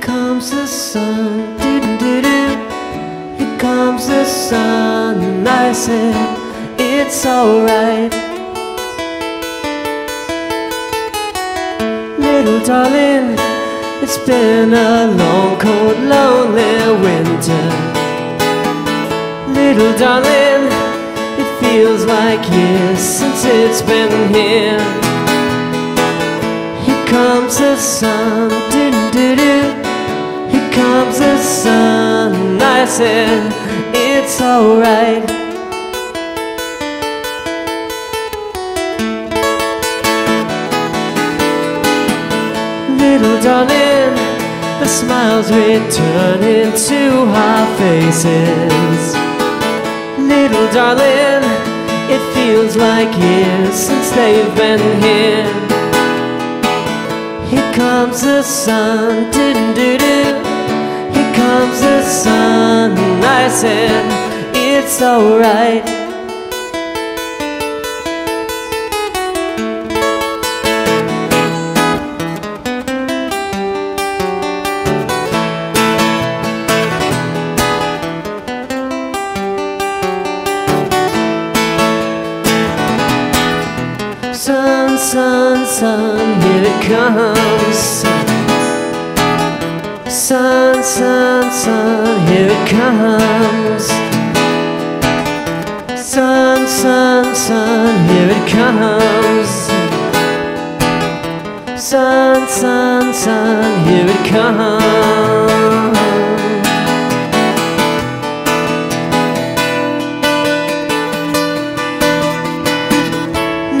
comes the sun, doo doo doo. Here comes the sun, and I said, it's alright. Little darling, it's been a long, cold, lonely winter. Little darling, it feels like years since it's been here. Here comes the sun, doo doo. Here comes the sun, I said, it's alright. Little darling, the smiles return into our faces. Little darling, it feels like years since they've been here. Comes the sun, doo doo doo. Here comes the sun, I said, it's alright. Sun, sun, sun, here it comes. Sun, sun, sun, here it comes. Sun, sun, sun, here it comes. Sun, sun, sun, here it comes.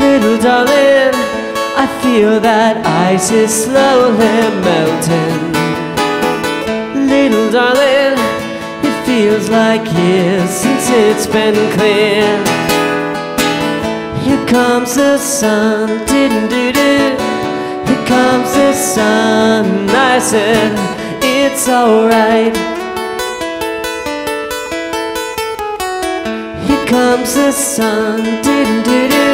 Little darling, I feel that ice is slowly melting. Little darling, it feels like years since it's been clear. Here comes the sun, doo doo. Here comes the sun, I said, it's alright. Here comes the sun, doo